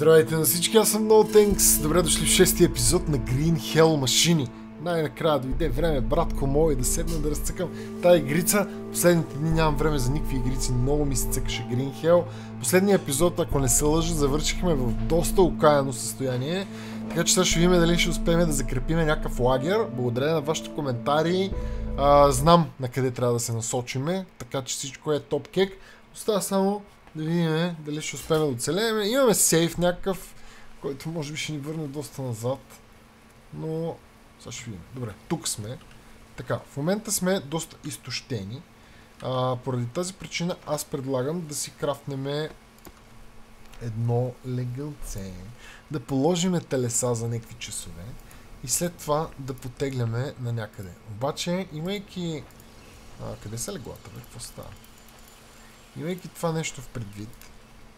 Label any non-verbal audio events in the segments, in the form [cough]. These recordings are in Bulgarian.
Здравейте на всички, аз съм No Thanks. Добре дошли в шестия епизод на Green Hell машини. Най-накрая дойде време, братко мой, да седна да разцъкам тази игрица. Последните дни нямам време за никакви игрици, много ми се цъкаше Green Hell. Последния епизод, ако не се лъжа, завършихме в доста окаяно състояние. Така че сега ще видим дали ще успеем да закрепим някакъв лагер. Благодаря на вашите коментари. А, знам на къде трябва да се насочиме, така че всичко е топ кек. Остава само да видим дали ще успеем да оцелеем. Имаме сейф някакъв, който може би ще ни върне доста назад. Но сега ще видим. Добре, тук сме. Така, в момента сме доста изтощени. А, поради тази причина аз предлагам да си крафтнем едно легълце. Да положиме телеса за някакви часове. И след това да потегляме на някъде. Обаче, имайки... А, къде са леглата? Бе? Какво става? Имайки това нещо в предвид,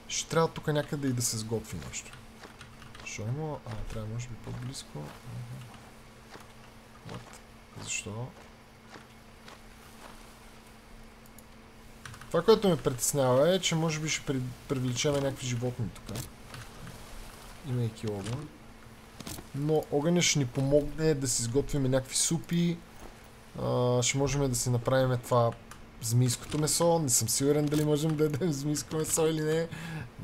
ще трябва тук някъде и да се сготви нещо. Защо има... А, трябва може би по-близко. Вот. Защо? Това, което ме притеснява е, че може би ще привлечеме някакви животни тук. Имайки огън. Но огъня ще ни помогне да си изготвим някакви супи. А, ще можем да си направим това змийското месо. Не съм сигурен дали можем да ядем змийско месо или не.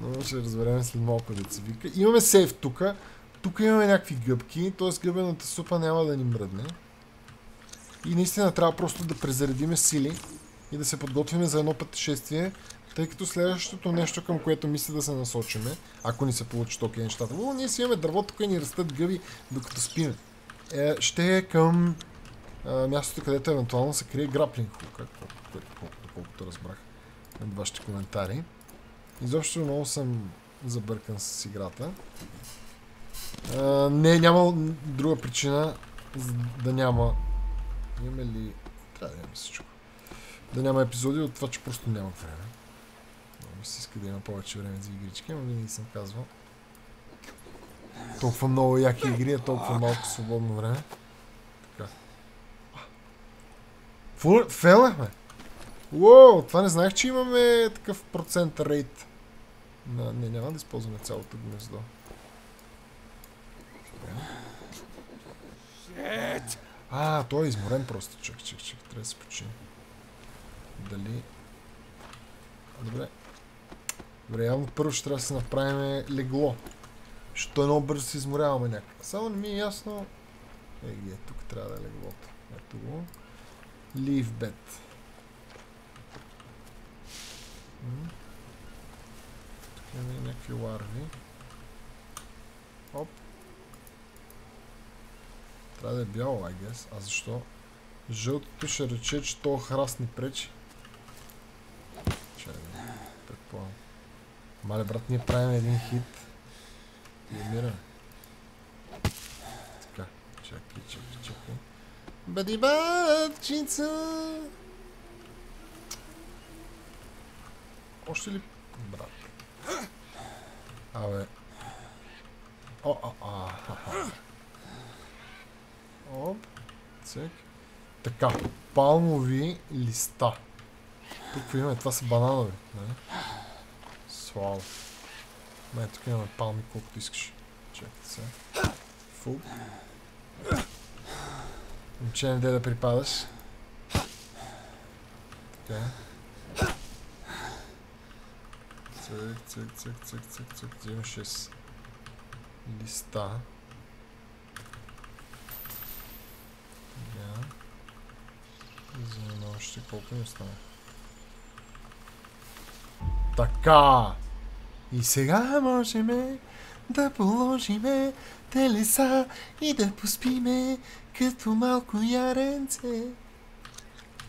Но ще разберем след малко да се вика. Имаме сейф тук. Тук имаме някакви гъбки, т.е. гъбената супа няма да ни мръдне. И наистина трябва просто да презаредиме сили и да се подготвим за едно пътешествие, тъй като следващото нещо, към което мисля да се насочиме, ако ни се получи токи нещата. О, ние си имаме дърво, тук и ни растат гъби, докато спиме. Е, ще е към мястото, където евентуално се крие граплинг хук, доколкото разбрах от вашите коментари. Изобщо много съм забъркан с играта. А, не, няма друга причина да няма... Имаме ли... Трябва да имаме всичко. Да няма епизоди от това, че просто няма време. Много ми се иска да има повече време за игрички, но винаги съм казвал. Толкова много яки игри, толкова малко свободно време. Така. Фелахме! Уоу, това не знаех, че имаме такъв процент рейт. На... Не, няма да използваме цялото гнездо. А, той е изморен просто. Чак, чак, чак. Трябва да се почини. Дали... Добре. Добре, явно първо ще трябва да се направим легло. Защото много бързо се изморяваме някак. Само не ми е ясно... Е, где? Тук трябва да е леглото. Ето го. Leave bed. Тук имаме някакви ларви. Оп. Трябва да е бяло, I guess. А защо? Жълтото ще рече, че то храст ни пречи. Чакай, предполагам. Мале, брат, ние правим един хит. И умираме. Така, чакай, чакай, чакай. Бъди бабчица! Още ли, брат? Абе. О, о, о, Оп. Цек. Така, палмови листа. Тук имаме, това са бананови. Не? Слава. Не, тук имаме палми колкото искаш. Чакай се. Фу. Момче, не да припадаш. Така. Цък, цък, цък, цък, цък, цък. Взимам 6 листа. Така. Взимам още колко ми остана. Така. И сега можем да положиме телеса и да поспиме като малко яренце.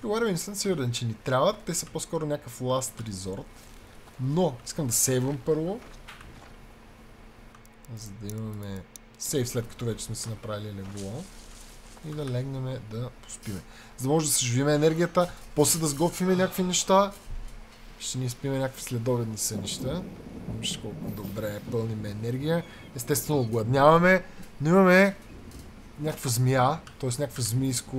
Говоря не съм сигурен, че ни трябват. Те са по-скоро някакъв last resort. Но, искам да сейвам първо. За да имаме сейв след като вече сме си направили легло. И да легнем да поспиме. За да може да съживиме енергията, после да сготвиме някакви неща. Ще ни спиме някакви следобедни сънища. Виж колко добре пълниме енергия. Естествено, гладняваме, но имаме някаква змия, т.е. някакво змийско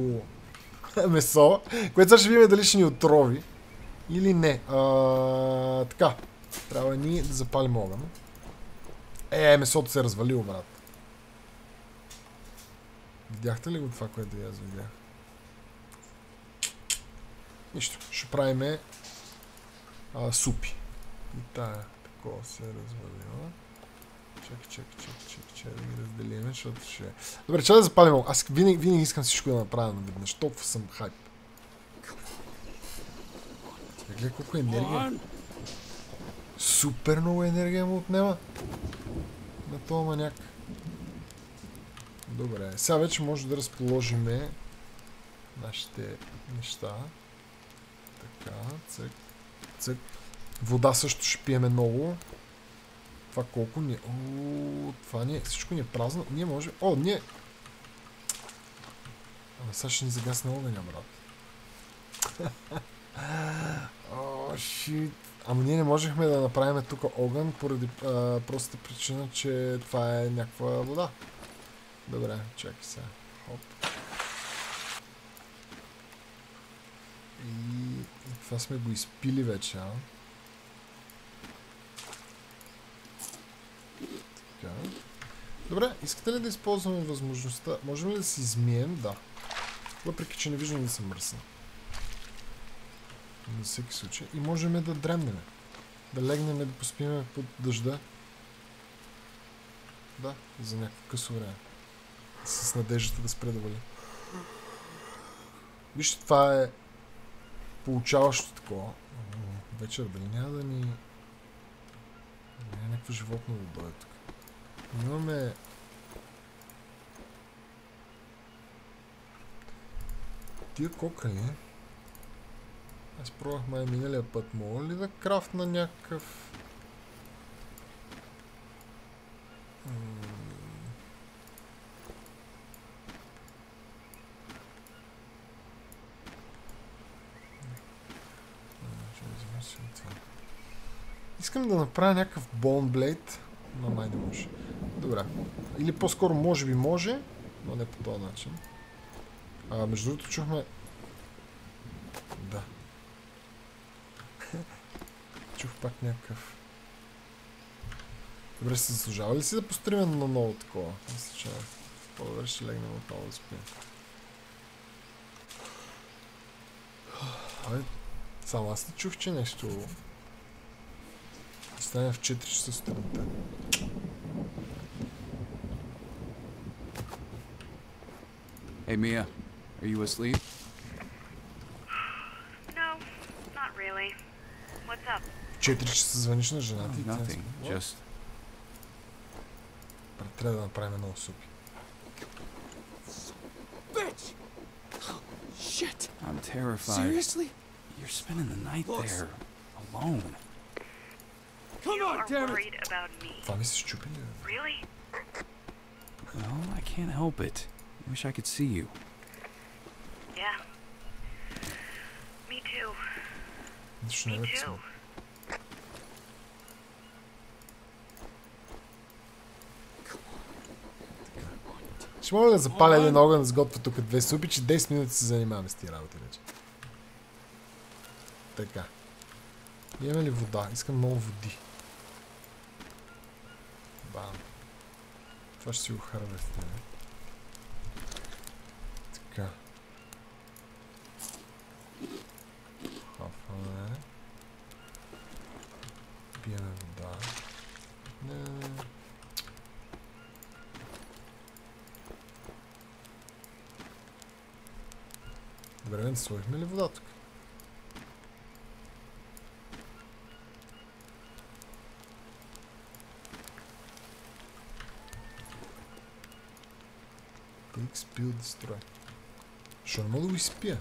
[laughs] месо, което ще видим дали ще ни отрови или не. А, така, трябва ни да запалим огън. Е, месото се е развалило, брат. Видяхте ли го това, което аз видях? Нищо. Ще правиме супи. И тая такова се е развалила. Чакай, чакай, чакай, чакай, чакай да ги разделим, защото ще... Добре, че да запалим. Аз винаги, винаги искам всичко да направя наведнъж. Толкова съм хайп. Гледай колко енергия. Супер много енергия му отнема. На този маняк. Добре, сега вече може да разположиме нашите неща. Така, цък, цък. Вода също ще пиеме много. Това колко ни... О, това ни е... Всичко ни е празно. Ние може... О, ние... Ама сега ще ни загасне огъня, брат. [laughs] О, шит. Ама ние не можехме да направим тук огън поради а, простата причина, че това е някаква вода. Добре, чакай сега. Хоп. И, и това сме го изпили вече, а? Така. Добре, искате ли да използваме възможността? Можем ли да си измием? Да. Въпреки, че не виждам да се мръсна. На всеки случай. И можем да дремнем. Да легнем да поспиме под дъжда. Да, за някакво късо време. С надеждата да спре да вали. Вижте, това е получаващо такова. Вечер дали няма да ни... Няма някакво животно да дойде тук. Имаме... Тия кокали... Аз пробвах май миналия път. Мога ли да крафтна някакъв... Искам да направя някакъв Boneblade, но май не може. Добре. Или по-скоро може би може, но не по този начин. А, между другото чухме... Да. [laughs] Чух пак някакъв... Добре, се заслужава ли си да постримем на ново такова? Мисля, че по-добре ще легнем отново да спим. Ай, само аз не чух, че нещо... Стане в 4 часа сутринта. Hey, Mia. Are you asleep? No, not really. What's up? 4 часа звъниш на жена Oh, ти. и тя nothing. спи. What? Just Брат, Трябва да направим много супи. Bitch! Shit! I'm terrified. Seriously? You're spending the night Boss. there alone. Come you on, are damn it! worried about me. Това ми се щупи ли? бе? Really? Well, I can't help it. I wish I could see you. Yeah. Me too. Не Me too. Ще мога да запаля един огън да сготвя тук две супи, че 10 минути се занимаваме с тия работи вече. Така. Имаме ли вода? Искам много води. Бам. Това ще си го харвестим. Така. Хапваме. Пиеме вода. Не. Добре, не сложихме ли вода тук? Spill, destroy. Що не мога да го изпия?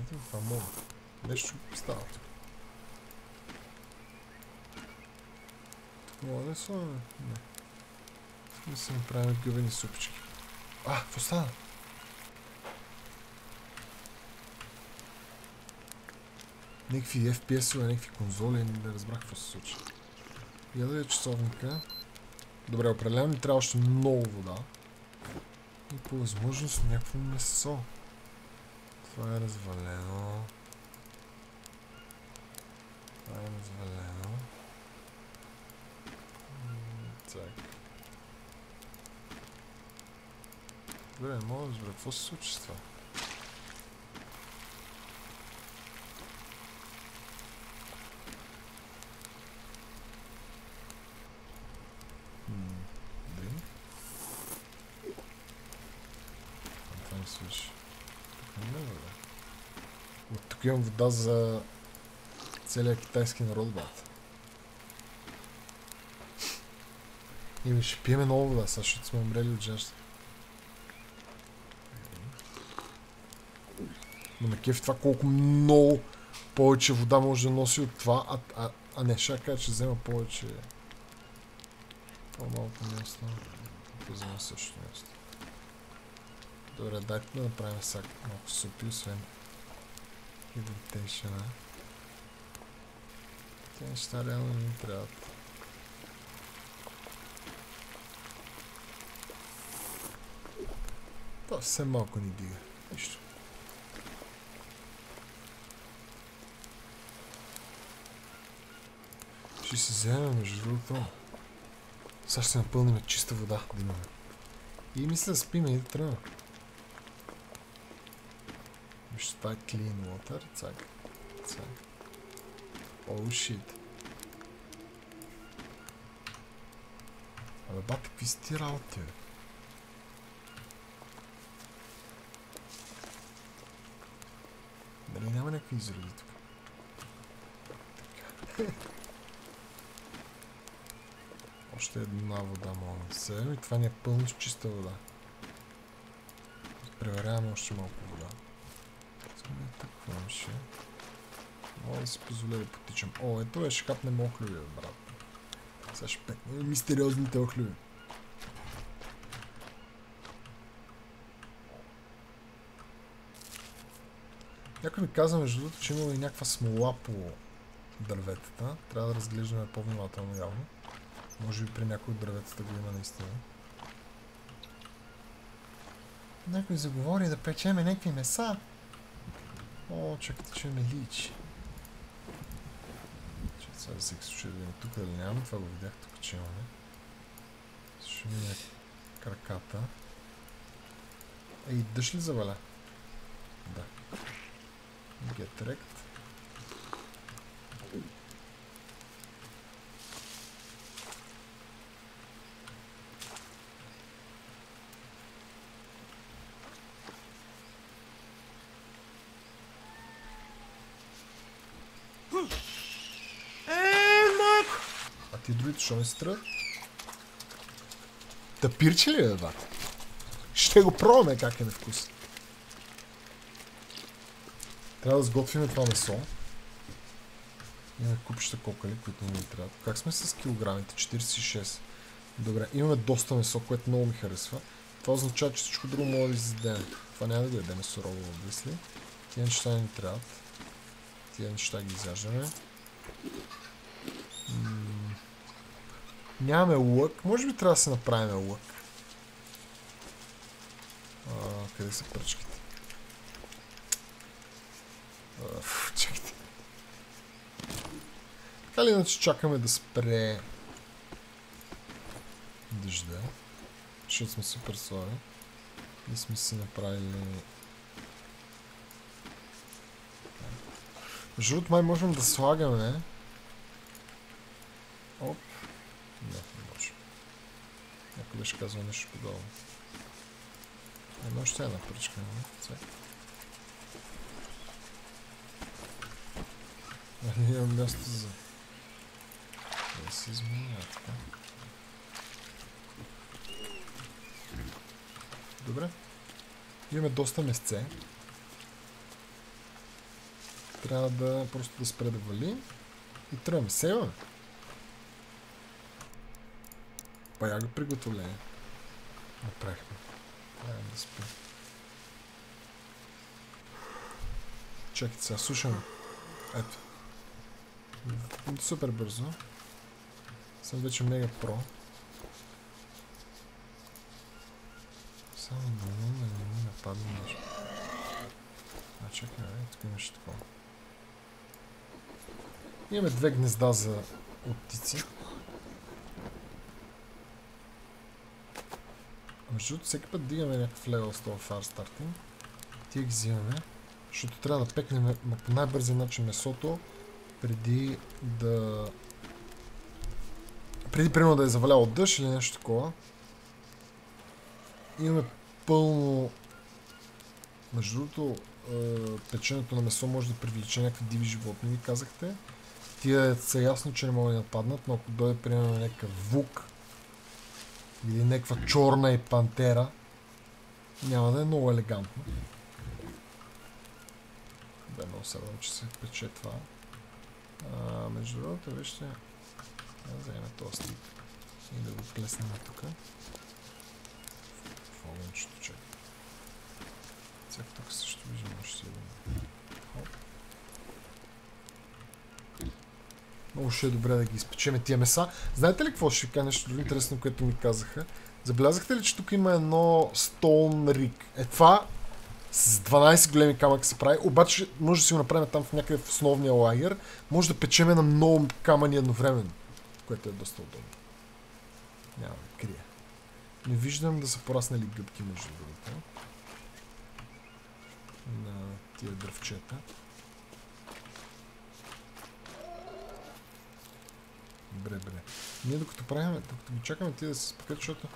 Ето това мога. Нещо става тук. Мога да са... Не. Не са направим гъвени супички. А, какво стана? Някакви FPS-ове, някакви конзоли, не разбрах какво се случи. Я да е часовника. Добре, определено ни трябва още много вода и по възможност някакво месо. Това е развалено. Това е развалено. Так. Добре, не мога да разбера какво се случи с това. Имам вода за целият китайски народ, брат. И ми ще пиеме много вода, ще сме умрели от жажда. Но ме кефи това колко много повече вода може да носи от това, а, а, а не, ще кажа, че взема повече по-малко място. Взема също място. Добре, дайте да направим сега малко супи, освен Hydration, а? Те неща реално не ни трябват. Това все малко ни дига. Нищо. Ще се вземем между другото. Сега ще се напълним чиста вода да имаме. И мисля да спиме и да тръгнем. Вижте, това е clean water. Цак. Цак. Oh shit. Абе, бате, какви са ти работи, бе? Нали няма някакви изроди тук? [laughs] Още една вода мога да вземем и това ни е пълно с чиста вода. Преверяваме още малко вода. Имаше? Мога да си позволя да потичам. О, ето е, ще капнем охлюви, брат. Сега ще пекнем мистериозните охлюви. Някой ми каза, между другото, че има и някаква смола по дърветата. Трябва да разглеждаме по-внимателно явно. Може би при някои от дърветата го има наистина. Някой заговори да печеме някакви меса. О, чакайте, че ме личи. Чакайте сега всеки случай да видим тук дали нямаме. Това го видях тук, че имаме. Ще мине краката. Ей, дъжд ли заваля? Да. Get wrecked. Другите, що не тръгват? Да пирче ли бе, бат? Ще го пробваме как е на вкус. Трябва да сготвим това месо. Имаме купища кокали, които не ни трябват. Как сме с килограмите? 46. Добре, имаме доста месо, което много ми харесва. Това означава, че всичко друго може да изядем. Това няма да го ядем сурово, обмисли. Тия неща не ни трябват. Тия неща ги изяждаме. Нямаме лък. Може би трябва да се направим лък. А, къде са пръчките? Аф, чакайте. Така ли иначе чакаме да спре дъжда, защото сме супер слаби и сме си направили Между май можем да слагаме Оп. Не, не може. Някой беше казал нещо подобно. Едно още една пръчка, не? Цвек. Али имам място за... Да се изменя така. Добре. Имаме доста месце. Трябва да просто да спре да вали. И тръгваме. Сева. Паяга приготовление. Направихме. Трябва да спим. Чакайте сега, слушаме. Ето. Супер бързо. Съм вече мега про. Само да не, ми нападне нещо. А чакай, тук имаше такова. Имаме две гнезда за оттици. Между другото, всеки път дигаме някакъв левел с това фар стартинг. Тия ги взимаме, защото трябва да пекнем по най-бързия начин месото, преди да... Преди примерно да е заваляло дъжд или нещо такова. Имаме пълно... Между другото, е, печенето на месо може да привлече някакви диви животни, ви казахте. Тия са ясно, че не могат да нападнат, но ако дойде примерно някакъв вук или някаква чорна и пантера, няма да е много елегантно. Бе, много се радвам, че се пече това. Между другото, вижте, да вземем този стик и да го плеснем тук. В огънчето, чакай. Цяк тук също виждам, може си Хоп. Много ще е добре да ги изпечеме тия меса. Знаете ли какво ще кажа нещо интересно, което ми казаха? Забелязахте ли, че тук има едно Stone Rig? Е това с 12 големи камъка се прави, обаче може да си го направим там в някъде в основния лагер. Може да печеме на много камъни едновременно, което е доста удобно. Няма да крия. Не виждам да са пораснали гъбки между другото. На тия дръвчета. Бре, бре. Ние докато правим, докато ги чакаме ти да се спекат, защото...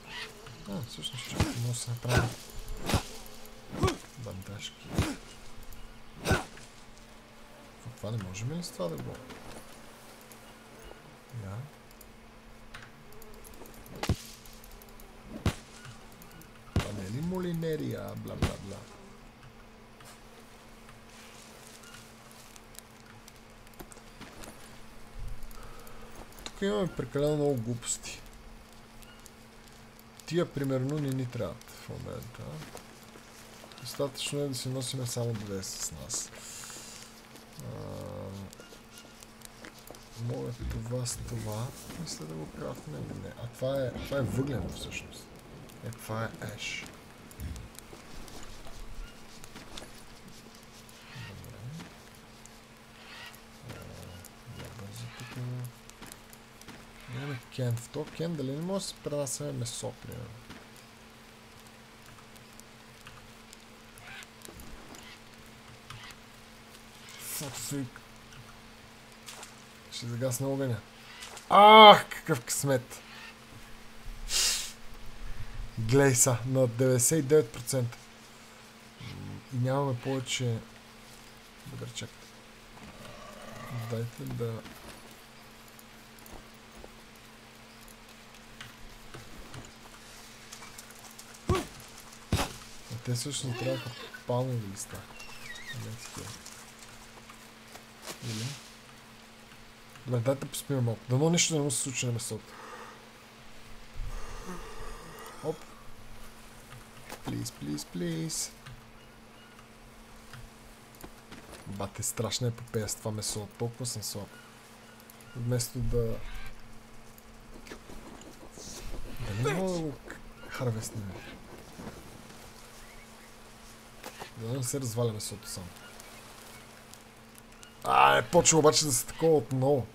А, всъщност чакай, може да се направим бандажки. Какво, това не можем ли с това да го... Да. Тук имаме прекалено много глупости. Тия примерно не ни трябват в момента. Достатъчно е да си носиме само две с нас. А, мога това с това. Мисля да го крафтнем. Не. А това е, това е въглено всъщност. Е, това е еш. Имаме кен. В то кен дали не може да се пренасяме месо, примерно. Sake. Ще загасне огъня. Ах, какъв късмет. Глей са, на 99%. М, И нямаме повече... Добре, чакайте. Дайте да... те също не трябваха палмови листа. Не такива. Или? Добре, дайте поспиме малко. Дано нищо не му се случи на месото. Оп. Плиз, плиз, плиз. Бате, страшна епопея с това месо. Толкова съм слаб. Вместо да... Дали мога да го харвестнем? Да не се разваля месото само. А, е почва обаче да се такова отново.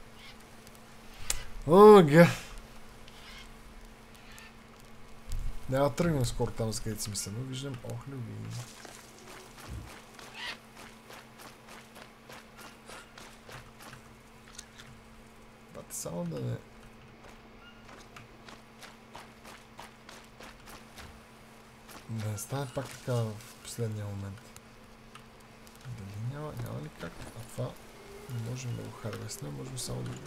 Ога. Няма да тръгнем скоро там, за където си мисля, но виждам охлюви. Бате, само да не... Да не стане пак така в последния момент. Дали няма, няма ли как? А това не можем да го харвестнем, можем само да го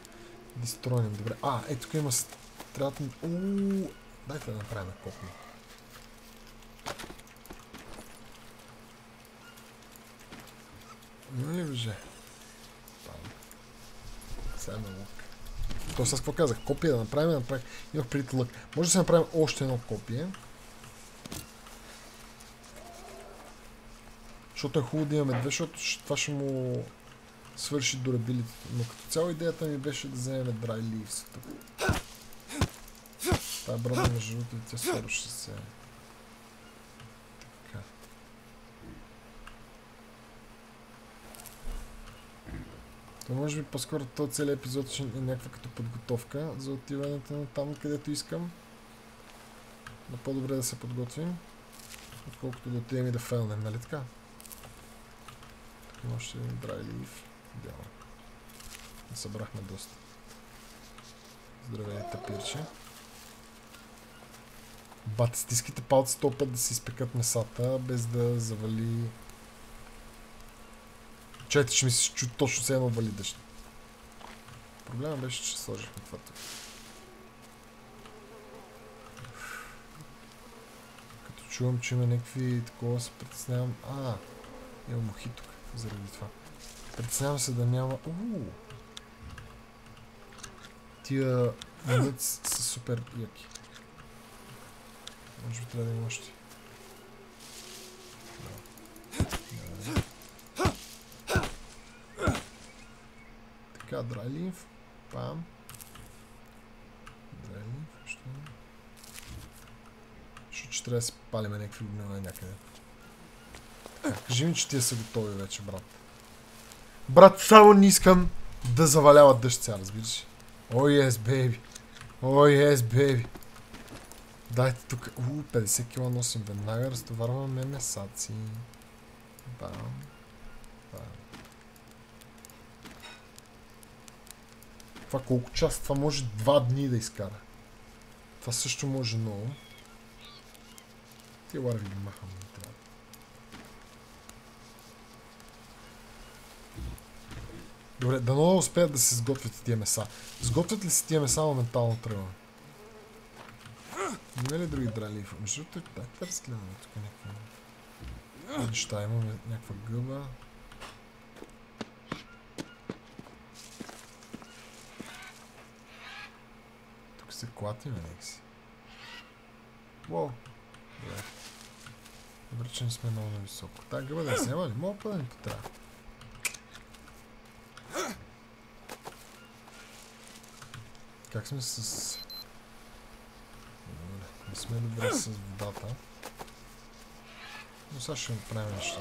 дистройнем. Добре. А, ето тук има стратни... Ууу, дайте да направим копия. Има ли въже? Там. Сега има лък. То сега какво казах? Копия да направим, да направим. Имах преди лък. Може да се направим още едно копие. Защото е хубаво да имаме две, защото това ще му свърши дорабилите. Но като цяло идеята ми беше да вземем dry leaves тук. Тая брада между другото тя скоро ще се... Така. То може би по-скоро този целият епизод ще е някаква като подготовка за отиването на там, където искам. Но по-добре да се подготвим, отколкото да отидем и да фейлнем, нали така? Има още един драй лив. Идеално. Събрахме доста. Здравей, тапирче. Бат, стискайте палци сто път да си изпекат месата, без да завали... Чайте, че ми се чу точно се едно вали дъжд. Проблема беше, че сложихме това тук. Като чувам, че има някакви такова, се притеснявам. А, има мухи тук, заради това. Притеснявам се да няма... Уу! Тия мъц са супер яки. Може би трябва да има още. Така, драйлив. Пам. Драйлив. Що? Защото ще трябва да си палиме някакви огневе някъде. Е, че тия са готови вече, брат. Брат, само не искам да завалява дъжд сега, разбираш? О, oh, yes, baby. О, oh, yes. Дайте тук. У, 50 кила носим веднага. Разтоварваме месаци. Бам. Бам. Това колко час? Това може два дни да изкара. Това също може много. Ти ларви ги махам. не трябва. Добре, дано да успеят да се сготвят тия меса. Сготвят ли се тия меса моментално тръгваме? Има ли други драли? Между другото, дай да разгледаме тук някакви неща. Имаме някаква гъба. Тук се клатиме някакси. Уоу. Добре. Добре, че не сме много нависоко. Та гъба да я взема ли? Мога да ни потрябва. Как сме с... Не сме добре с водата. Но сега ще направим неща.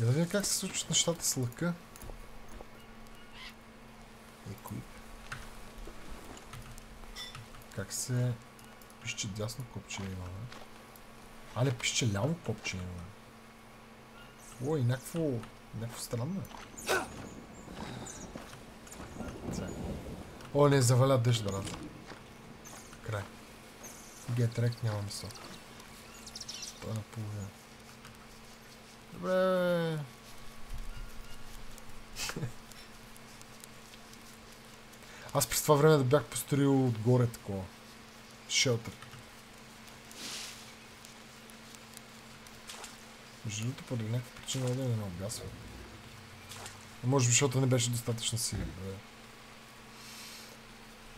И да видим как се случват нещата с лъка. Как се... Пише дясно копче имаме. Але пише ляво копче имаме. Ой, някакво... Някакво странно е. Сега. О, не, заваля дъжд, брат. Край. Гетрек няма мисъл. Това е наполовина. Добре. Аз през това време да бях построил отгоре такова. Шелтър. Между другото, поради някаква причина да не обгасва. Може би, защото не беше достатъчно силен. Бе.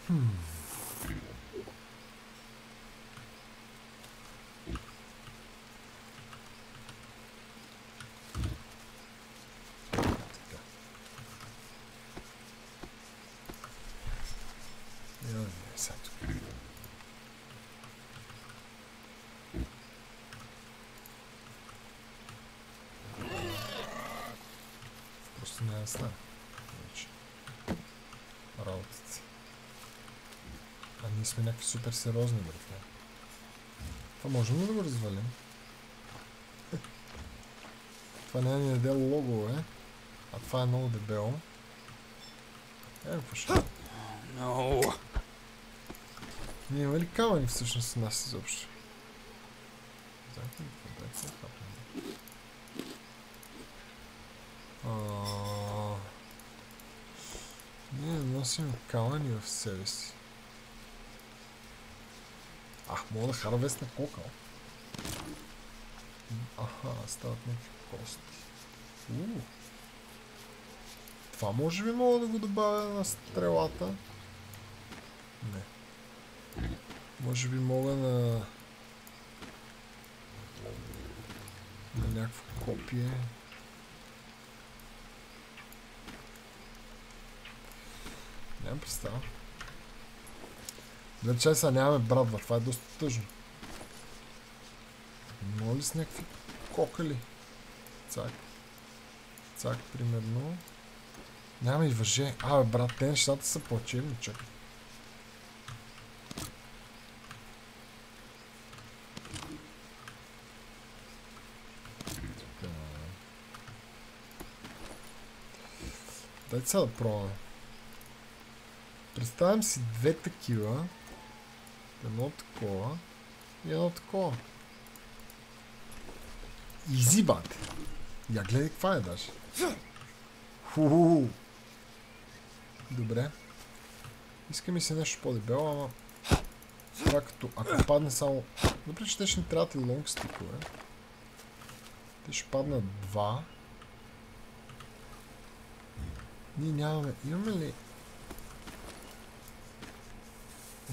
Hmm. Супер сериозни, братле. Това можем ли да го развалим? Това не е ни даде лого, е. А това е много дебело. Е, какво ще? No. Ние има ли камъни всъщност с нас изобщо? Знаете ли? Дайте се хапнем. Ние носим камъни в себе си. Мога да харвест на кокъл. Аха, стават някакви кости. Уу. Това може би мога да го добавя на стрелата. Не. Може би мога на... На някакво копие. Нямам представа. Гледай, че сега нямаме брадва. Това е доста тъжно. Моли с някакви кокали. Цак. Цак, примерно. Няма и въже. Абе, брат, те нещата са по-черни, чакай. Дайте сега да пробваме. Представям си две такива. Едно такова. И едно такова. Изи, бате. Я гледай каква е даже. Ху. Добре. Иска ми се нещо по-дебело, ама... Това като... Ако падне само... Въпреки, че те ще ни трябват и лонг стикове. Те ще паднат два. Ние нямаме... Имаме ли...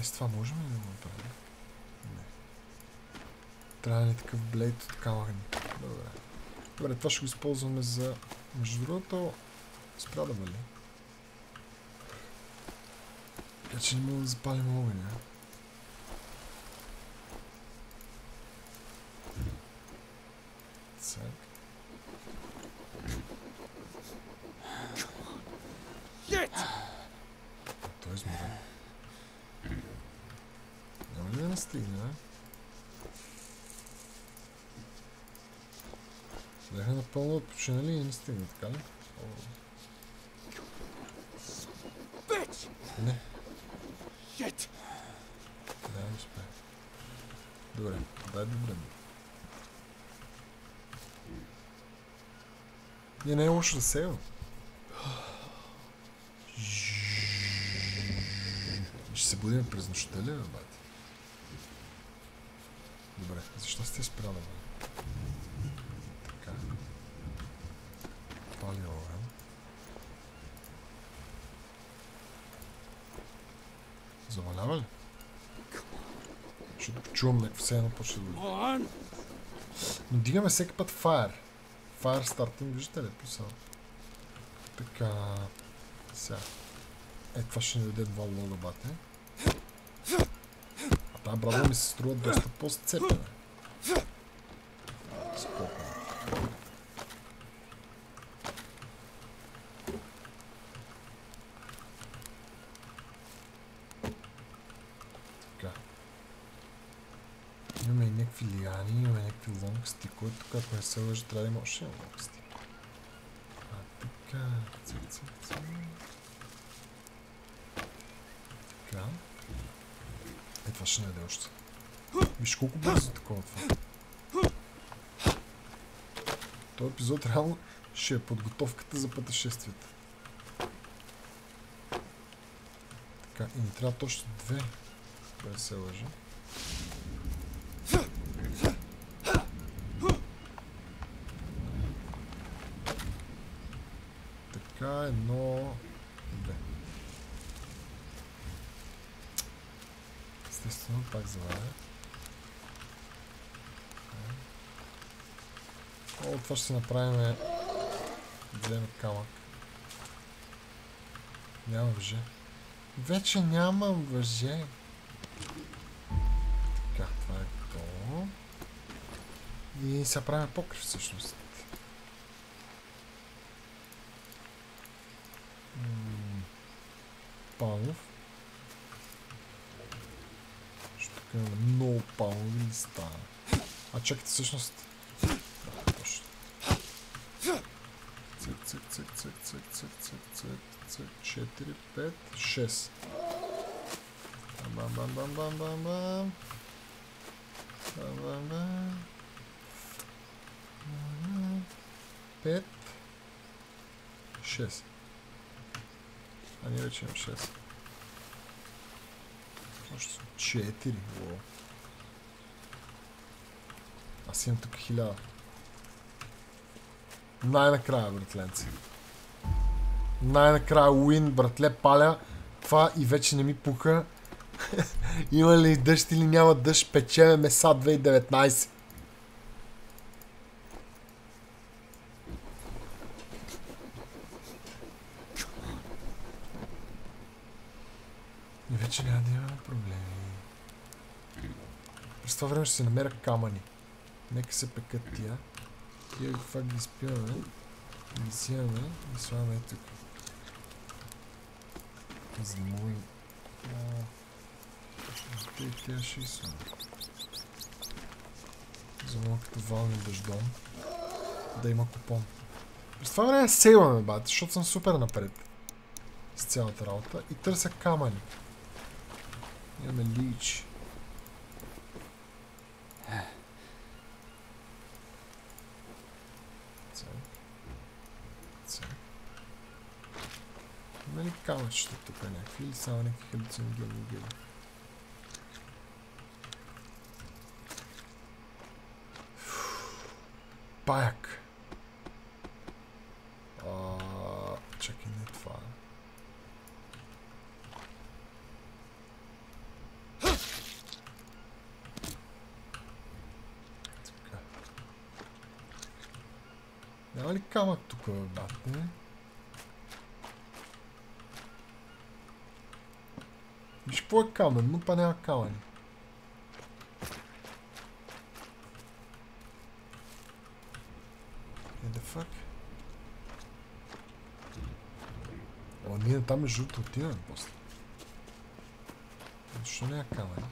Е, с това можем ли да го направим? Не. Трябва ни такъв блейд от камък. Добре. Добре, това ще го използваме за... Между другото... Спря да вали. Така че не мога да запалим огъня. Той е изморен. Не стигне, а? Бяха напълно отпочинали и не стигна, така ли? Не, Shit! да успее. Добре, дай добре. Не, не е лошо да сева. Ще се будим през нощта ли, бати? Добре, защо сте спряли? Така. Пали огън. Завалява ли? Защото чувам някакво все едно почва да... Но дигаме всеки път Fire. Fire Starting, виждате ли? Писал. Така. Сега. Е, това ще ни даде два лога, бате. А тази брадва ми се струва доста по-сцепена. Спокойно. Имаме и някакви лиани, имаме някакви лонг стикове. Тук ако не се лъжа, трябва да има още един лонг стик. А така, цик, цик, цик. Така. Е, това ще не даде още. Виж колко бързо е такова това. Този епизод реално ще е подготовката за пътешествията. Така, и ни трябва точно две. Да се лъжа. Така, едно... Две. Естествено, пак заваря. Това ще си направим... Да вземем камък. Няма въже. Вече нямам въже. Така, това е готово. И сега правим покрив всъщност. М, Палмов. Ще тук имаме много палмови листа. А чакайте всъщност. цик, цик, цик, 4, 5, 6. Бам-бам-бам-бам-бам-бам. Бам-бам-бам. Пять. Шесть. А не очень шесть. Может, четыре. Во. а имам тук хиляда. Най-накрая, братленци. Най-накрая уин, братле, паля. Това и вече не ми пука. [laughs] Има ли дъжд или няма дъжд, печеме меса 2019. И вече няма да имаме проблеми. През това време ще се намеря камъни. Нека се пекат тия. Тия каква ги изпиваме. Ги взимаме и слагаме тук. За. О, Те ще са. За като валне дъждом. Да има купон. През това време сейваме, бат, защото съм супер напред. с цялата работа и търся камъни. Имаме лич. Цел. Цел. Има ли камъчета тук някакви или само някакви халюциногенни гели? Паяк. А, чакай, не това. е. Така. Няма ли камък тук, бате? Какво е камен, но па няма камъни. Е, the fuck? О, ние там между другото отиваме после. Защо няма камера?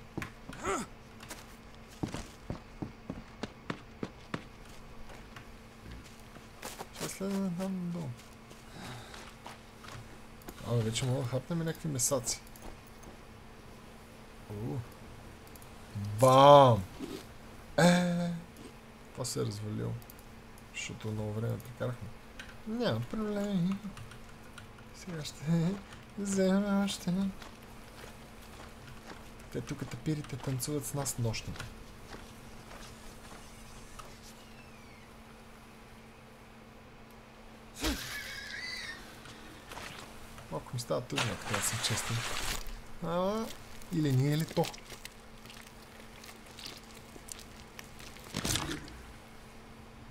Ще следваме там надолу. Абе, вече мога да хапнем някакви месаци. Уу. Бам! Е, това се е развалило. Защото много време прекарахме. Няма проблеми. Сега ще вземем още. Те тук тапирите танцуват с нас нощно. Малко ми става тъжно, ако съм честен. А, или ние, или то.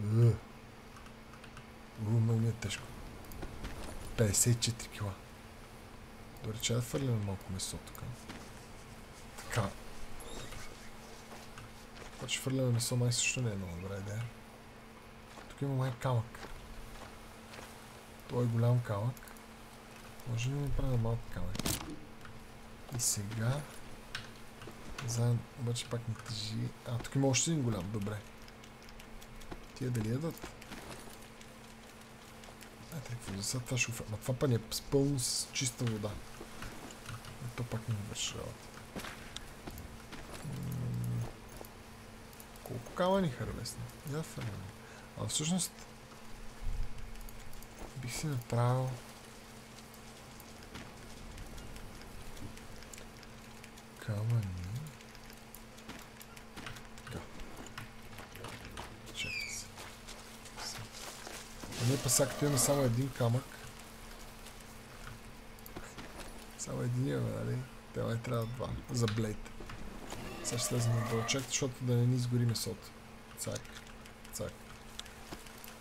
Ugh. Ума ми е тежко. 54 кила. Добре, че да фърляме малко месо тук. Така. Това, че фърляме месо май също не е много добра идея. Тук има май камък. Той е голям камък. Може ли да направим малко камък? И сега... Заедно, обаче пак не тежи. А, тук има още един голям, добре. Тия дали ядат? Ето какво за сега това офе... Ма това па ни е пълно с чиста вода. И то пак не върши работа. Колко камъни харвесна? Я фърнем. А всъщност... Бих си направил... Камъни... Така. Чакай се. Сега. А ние па сега като имаме само един камък. Само един имаме, нали? Те май трябва два. За блейд. Сега ще слезем на дълчак, защото да не ни изгори месото. Цак. Цак.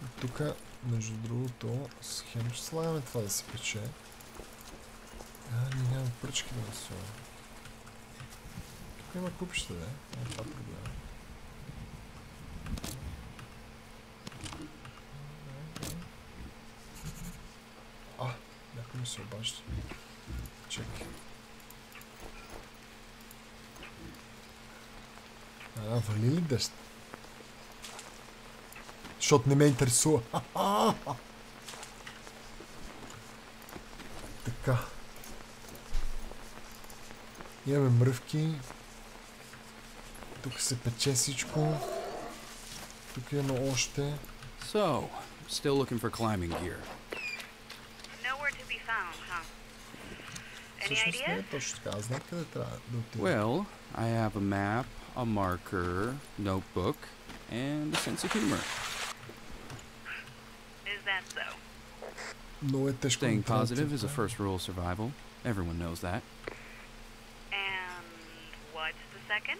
И тук, между другото, с хем ще слагаме това да се пече. А, ние нямаме пръчки да насуваме. Тук има купища, да? Не е това проблема. А, някой ми се обажда. Чекай. А, вали ли дъжд? Защото не ме интересува. [laughs] така. Имаме мръвки. Тук се пече всичко. Тук имаме още. So, still looking for climbing gear. Well, I have a map, a marker, notebook, and a sense of humor. Is that so? Staying positive is a first rule of survival. Everyone knows that. And what's the second?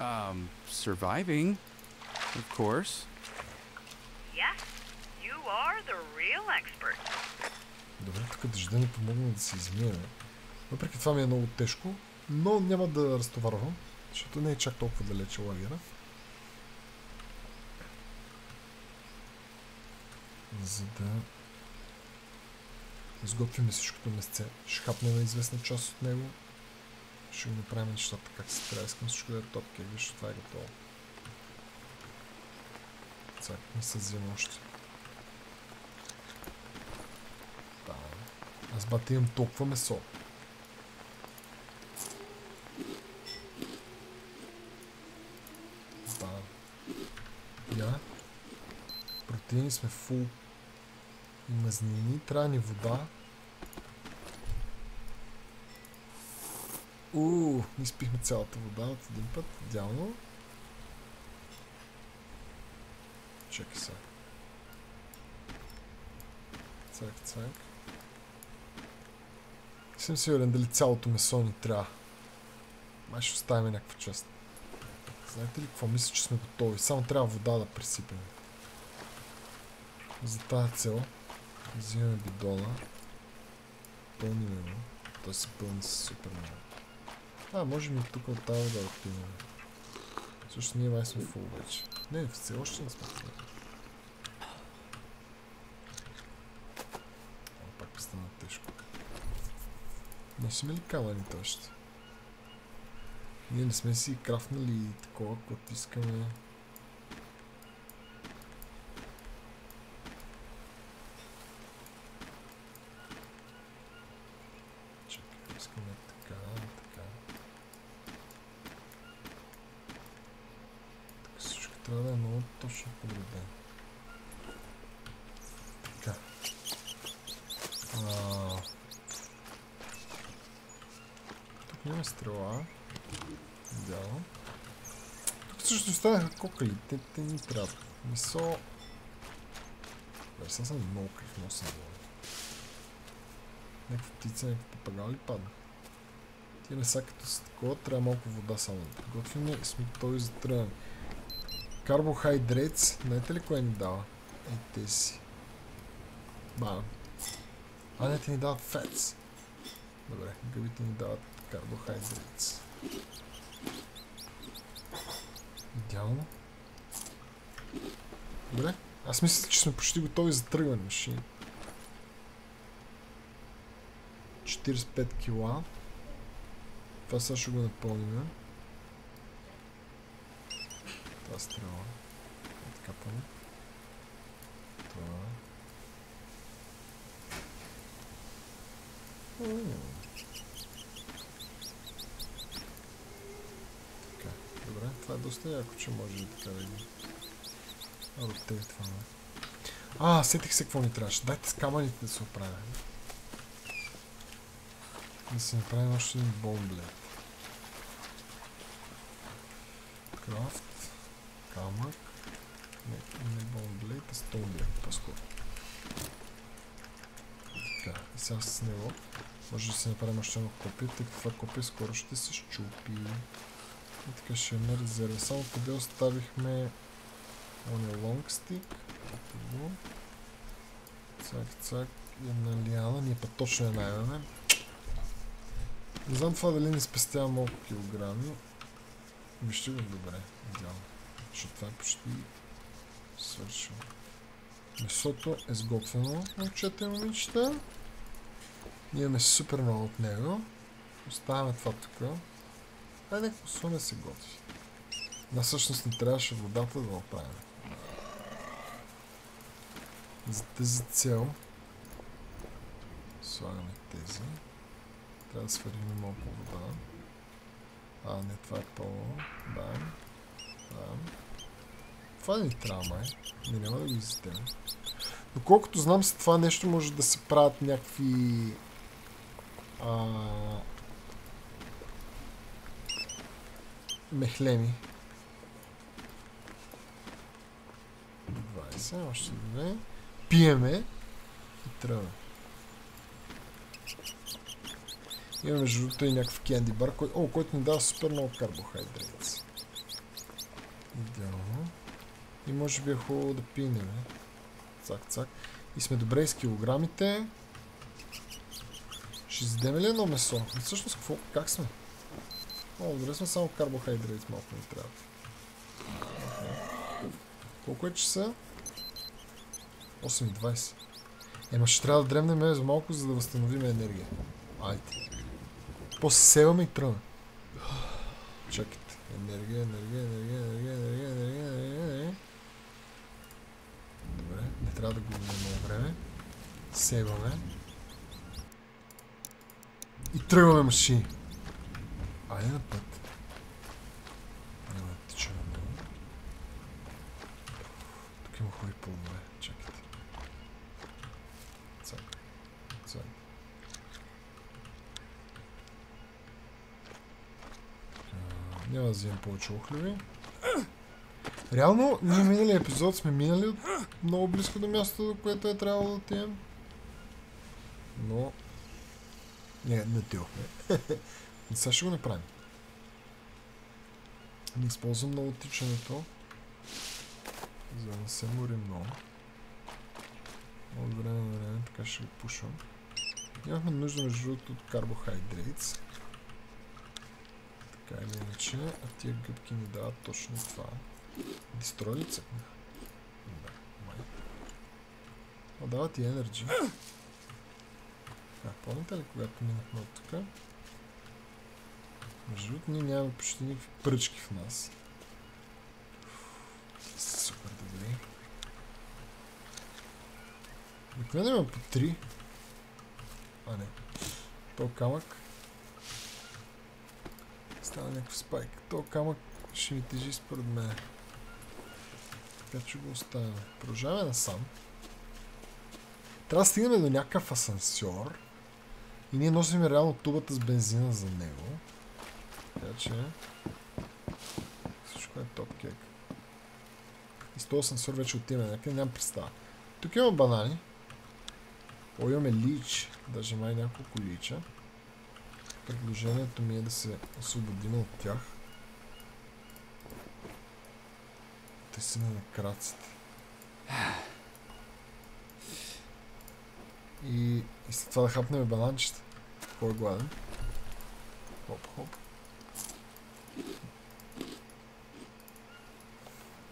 Um, surviving, of course. Добре, тук дъжда ни помогна да се измие. Въпреки това ми е много тежко, но няма да разтоварвам, защото не е чак толкова далече лагера. За да изготвим всичкото месце. Ще хапнем известна част от него. Ще го направим нещата как се трябва. Искам всичко да е топки. Виж, това е готово. Цак, не се взема още. Да. Аз бате имам толкова месо. Да. Я. Протеини сме фул. И мазнини. Трябва ни вода. Уу, изпихме цялата вода от един път. Идеално. Чакай сега. Цак, цак. Не съм сигурен дали цялото месо ни трябва. Май ще оставим някаква част. Знаете ли какво? Мисля, че сме готови. Само трябва вода да пресипем. За тази цел взимаме бидона. Пълним го. Той се пълни с супер много. А, можем и тук от тази да отпинем. Също ние май сме фул вече. Не, все още не сме фул. Пак стана тежко. Не сме ли камъните още? Ние не сме си крафнали такова, което искаме. Чакай, искаме така, така. Тук всичко трябва да е много точно подредено. Така. А, Тук няма стрела. Идеално. Тук също останаха кокали. Те, те ни трябват. Месо... Сега съм много крив, много съм доволен. Някаква птица, някаква папагал ли падна? Тия меса като са такова, трябва малко вода само да приготвим и сме готови за тръгване. Карбохайдрец, знаете ли кое ни дава? Ей тези. Бам. А не, те ни дават фетс. Добре, гъбите ни дават карбохайдрец. Идеално. Добре. Аз мисля, че сме почти готови за тръгване машини. 45 кила. Това сега ще го напълним. Това стрела. Е така. Това. М. Така, добре. Това е доста яко, че може така да ги ротеви това. бе. А, сетих се какво ни трябваше. Дайте с камъните да се оправя. Да си направим още един бомблет. Крафт. Камък. Не, не бомблет, а стоунблет по-скоро. Така, и сега с него може да си направим още едно копие, тъй като това копие скоро ще се щупи. И така ще имаме резерва. Само къде оставихме ония лонг стик. Ето го. Цак, цак. И една лиана. Ние път точно я найдаме. Не знам това дали не спестява малко килограми. Вижте го добре. Идеално. Защото това е почти свършило. Месото е сготвено, момчета и момичета. Ние имаме супер много от него. Оставяме това тук. Айде, нека слоне се готви. На всъщност не трябваше водата да оправим. За тази цел слагаме тези. Трябва да сварим малко вода. А, не, това е пълно. Бам. Бам. Това не трябва, май. Не, няма да го изядем. Доколкото знам, с това нещо може да се правят някакви... А... Мехлеми. 20, още две. Пиеме и тръгваме. Има между другото и някакъв кенди бар, кой... О, който ни дава супер много карбохайдрейт. Идеално. И може би е хубаво да пинем. Цак, цак. И сме добре с килограмите. Ще изядем ли едно месо? И всъщност какво? Как сме? О, добре сме само карбохайдрейт, малко ни трябва. Колко е часа? 8.20. Ема ще трябва да дремнем за малко, за да възстановим енергия. Айде. После севаме и тръгваме. Чакайте. Енергия, енергия, енергия, енергия, енергия, енергия, енергия, енергия. трябва да губим много време. Сейваме. И тръгваме машини. Айде на път. Няма да тичаме много. Тук има хубави плодове. Чакайте. Цак. Цак. А, Няма да вземем повече охлеви. Реално, ние миналия епизод сме минали от много близко до мястото, до което е трябвало да отидем. Но... Не, не отидохме. [laughs] И сега ще го направим. Не използвам много тичането. За да не се морим много. От време на време така ще го пушвам. Нямахме нужда между другото от карбохайдрейтс. Така или иначе, а тия гъбки ни дават точно това. Дестрой ли цъкнах? Да, май. А дават и енерджи. А, помните ли когато минахме от тук? Между другото, ние нямаме почти никакви пръчки в нас. Супер добри. Обикновено има по три. А не. То камък. Става някакъв спайк. То камък ще ми тежи според мен. Така че го оставяме. Продължаваме насам. Трябва да стигнем до някакъв асансьор. И ние носим реално тубата с бензина за него. Така че... Всичко е топ кек. И с този асансьор вече отиваме някъде, нямам представа. Тук има банани. О, имаме лич. Даже май няколко лича. Предложението ми е да се освободим от тях. Те са на краците. И, и след това да хапнем бананчета. Кой е гладен? Хоп, хоп.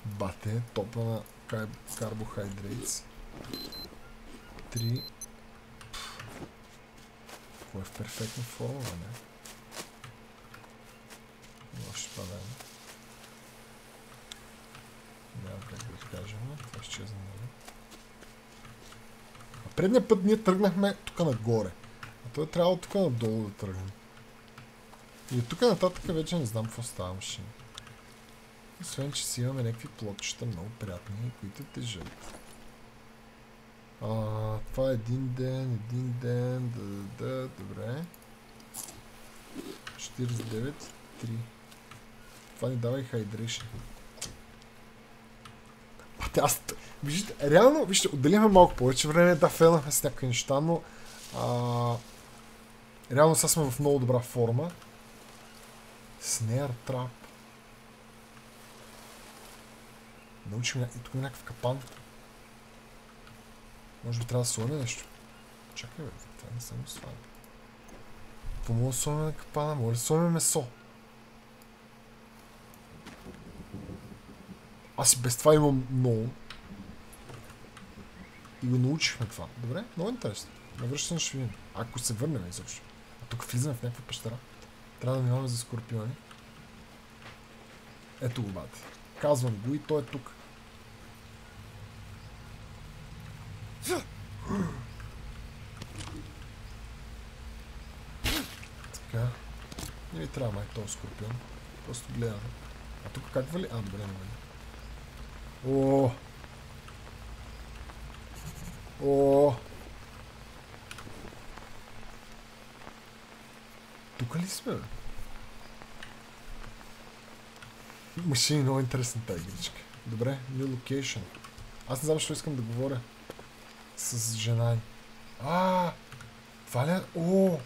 Бате, топа на кар- карбохайдрейтс. Три. Кой е в перфектна форма, не? Но ще. Няма как да откажем. Това ще изчезне, нали? Предния път ние тръгнахме тук нагоре. А той е трябвало тук надолу да тръгнем. И от тук нататък вече не знам какво става машина. Освен, че си имаме някакви плотчета много приятни, които тежат. А, това е един ден, един ден, да, да, да, добре. 49, 3. Това ни дава и хайдрейшн. А, аз... Виждате, реално, вижте, отделихме малко повече време, да, фейлнахме с някакви неща, но... А, реално сега сме в много добра форма. Снеер трап. Научим, и тук има някакъв капан. Може би трябва да слоня нещо. Чакай, бе, не съм го сваля. Какво мога да сложим на капана? Може да сложим месо. Аз и без това имам много. И го научихме това. Добре, много интересно. Навръщане ще видим. Ако се върнем изобщо. А тук влизаме в някаква пещера. Трябва да внимаваме за скорпиони. Ето го, бате. Казвам го и той е тук. Така. Не ми трябва май този скорпион. Просто гледам. А тук как вали? А, добре, не вали. О! О! Тук ли сме? Машини, много интересна тази игричка. Добре, new location. Аз не знам, защо искам да говоря с жена. А, това ли е? О!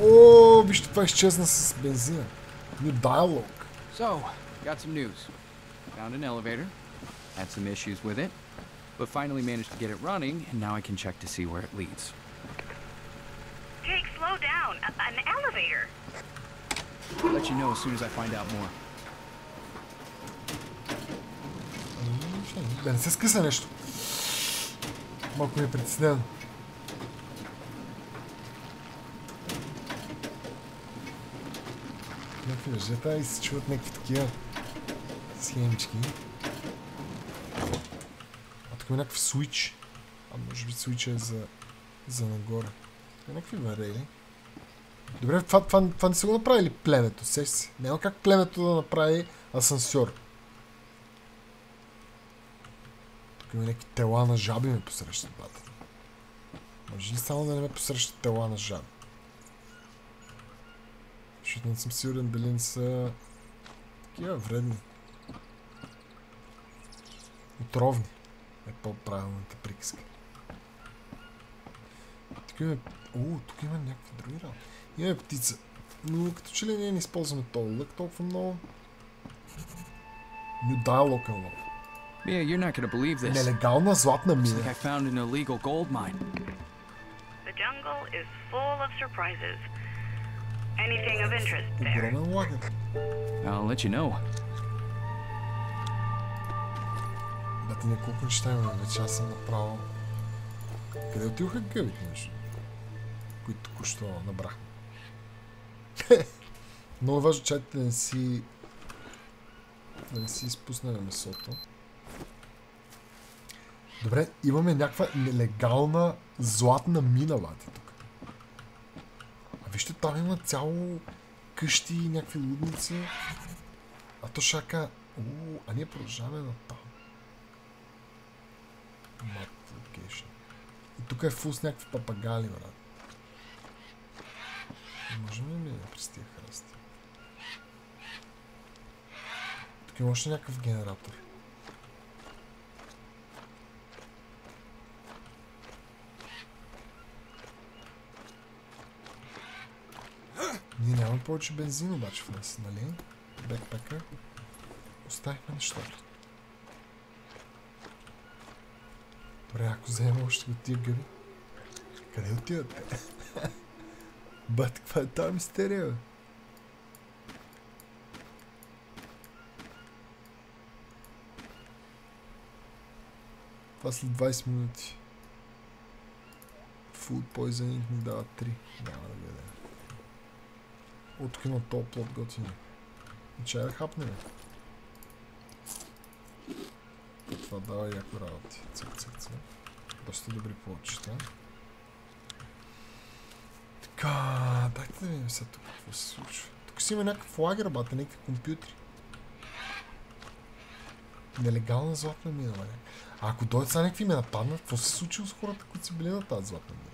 О, вижте, това изчезна с бензина. New dialogue. So, got some news. Found an elevator. Had some issues with it, but finally managed to get it running, and now I can check to see where it leads. An elevator. I'll let you know as soon as I find out more. Да не се скъса нещо. Малко ми е притеснено. Някакви въжета и се чуват някакви такива схемички. има някакви свич. А може би свича е за, за нагоре. Някакви варели. Добре, това, това, това не са го направили племето, сеш се. Няма как племето да направи асансьор. Тук има някакви тела на жаби ме посрещат, бата. Може ли само да не ме посрещат тела на жаби? Защото не съм сигурен дали не са такива вредни. Отровни е по-правилната приказка. Тук има... О, тук има някакви други работи. Има птица. Но като че ли ние не използваме този лък толкова много. New dialogue unlock. Mia, you're not gonna believe this. Нелегална златна Looks like мина. I found an illegal gold mine. The jungle is full of surprises. Anything of interest there? I'll let you know. Бате, няколко неща имаме вече. Аз съм направил... Къде отиваха гъбите нещо? Които току-що набрахме. [laughs] Много е важно чатите да не си... Да не си изпуснем месото. Добре, имаме някаква нелегална златна мина, бати, тук. А вижте, там има цяло къщи и някакви лудници. А то шака... Уу, а ние продължаваме на там. Map. И тук е фул с някакви папагали, брат. Можем ли да през тия храсти? Тук има още някакъв генератор. Ние нямаме повече бензин обаче в нас, нали? Бекпека. Оставихме нещата. Добре, ако вземем още от тия гъби. Къде отиват те? [laughs] Бат, каква е тази мистерия, бе? Това след 20 минути. Food poisoning ни дава 3. Няма да гледам. О, тук има топ плод готини. И чай да хапнем. Това дава яко работи. Цък, цък, цък. Доста добри плочета. Така, дайте да видим сега тук какво се случва. Тук си има някакъв лагер, бата, някакви компютри. Нелегална златна мина, бе. А ако дойдат сега някакви ме нападнат, какво се случило с хората, които са били на тази златна мина?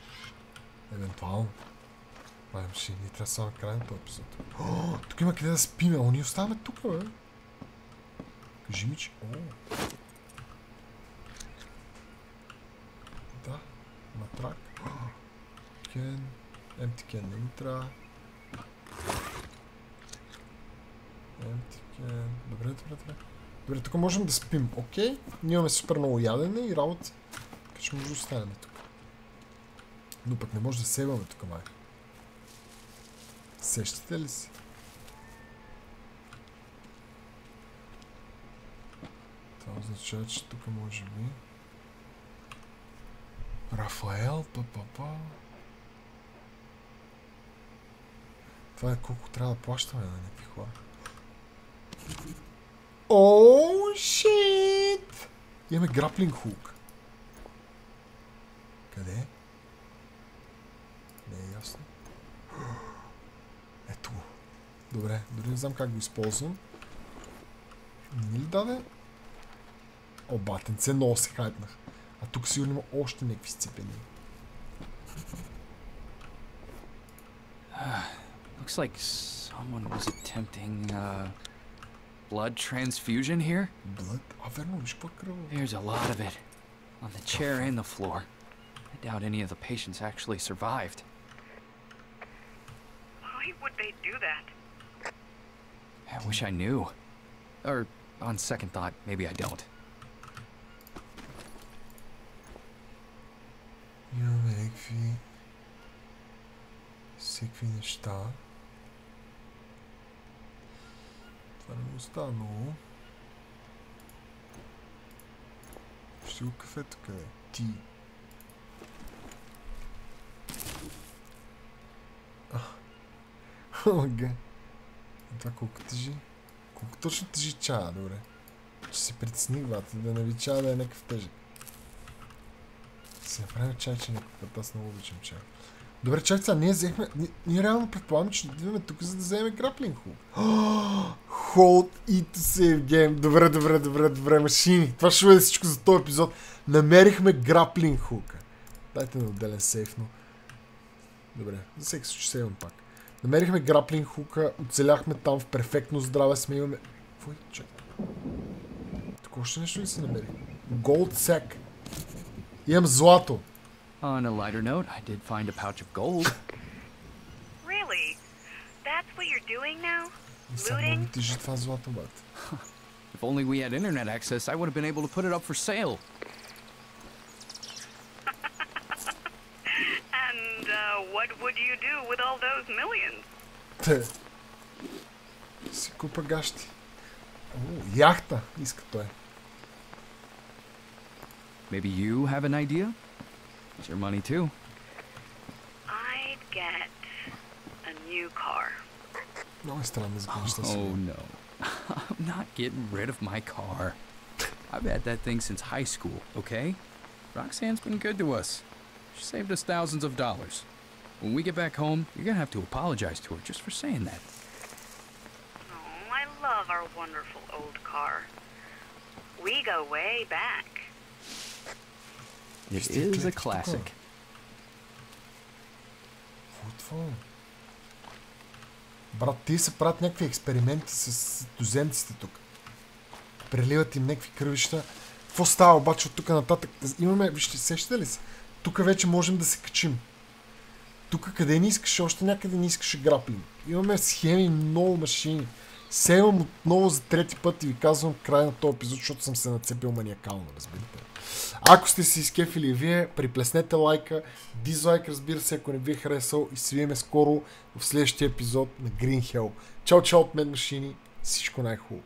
Евентуално. Май, ще ни трябва само край на този епизод. О, тук има къде да спиме, о, ние оставаме тук, бе. Кажи ми, че... О. Да, матрак. Кен. Empty can трябва. Empty can. Добре, добре, добре. Добре, тук можем да спим, окей? Ние имаме супер много ядене и работа. Така че може да останем тук. Но пък не може да севаме тук, май. Сещате ли се? Това означава, че тук може би... Рафаел, па-па-па. Това е колко трябва да плащаме на някакви хора. Оу, шит! Имаме граплинг хук. Къде? Не е ясно. Ето го. Добре, дори не знам как го използвам. Не ли даде? О, батенце, много се хайпнах. А тук сигурно има още някакви сцепени. Looks like someone was attempting, uh, blood transfusion here? Blood? There's a lot of it. On the chair and the floor. I doubt any of the patients actually survived. Why would they do that? I wish I knew. Or, on second thought, maybe I don't. Hier weg wie Sigwin starb. Това не става много. Ще го кафето къде? Ти. [laughs] Ога. Това колко тежи? Колко точно тежи чая, добре? Че се притесних, бата, да не ви чая да е някакъв тежък. Си направим чайче някой път, аз много обичам чай. Добре, чак сега, ние взехме... Ние, ние реално предполагаме, че идваме тук, за да вземем граплинг хук. [gasps] Hold it to save game. Добре, добре, добре, добре, машини. Това ще бъде всичко за този епизод. Намерихме граплинг хука. Дайте на отделен сейф, но... Добре, за всеки случай сейвам пак. Намерихме граплинг хука, оцеляхме там в перфектно здраве сме, имаме... Какво е? Чакай. Тук още нещо ли се намери? Gold sack. Имам злато. On a lighter note, I did find a pouch of gold. Really? That's what you're doing now? И само Looting? ми тежи [laughs] това злато, бат. If only we had internet access, I would have been able to put it up for sale. [laughs] And uh, what would you do with all those millions? Те. Си купа гащи. О, яхта иска той. Maybe you have an idea? It's your money, too. I'd get a new car. No, I still this Oh, no. [laughs] I'm not getting rid of my car. I've had that thing since high school, okay? Roxanne's been good to us. She saved us thousands of dollars. When we get back home, you're gonna have to apologize to her just for saying that. Oh, I love our wonderful old car. We go way back. It is a classic. Какво е? Брат, те се правят някакви експерименти с туземците тук. Преливат им някакви кръвища. Какво става обаче от тук нататък? Имаме, вижте, сещате ли се? Тук вече можем да се качим. Тук къде не искаше, още някъде не искаше граплинг. Имаме схеми, много машини. Севам отново за трети път и ви казвам край на този епизод, защото съм се нацепил маниакално, разбирате. Ако сте си изкефили вие, приплеснете лайка, дизлайк, разбира се, ако не ви е харесал и се видиме скоро в следващия епизод на Green Hell. Чао, чао от мен, машини. Всичко най-хубаво.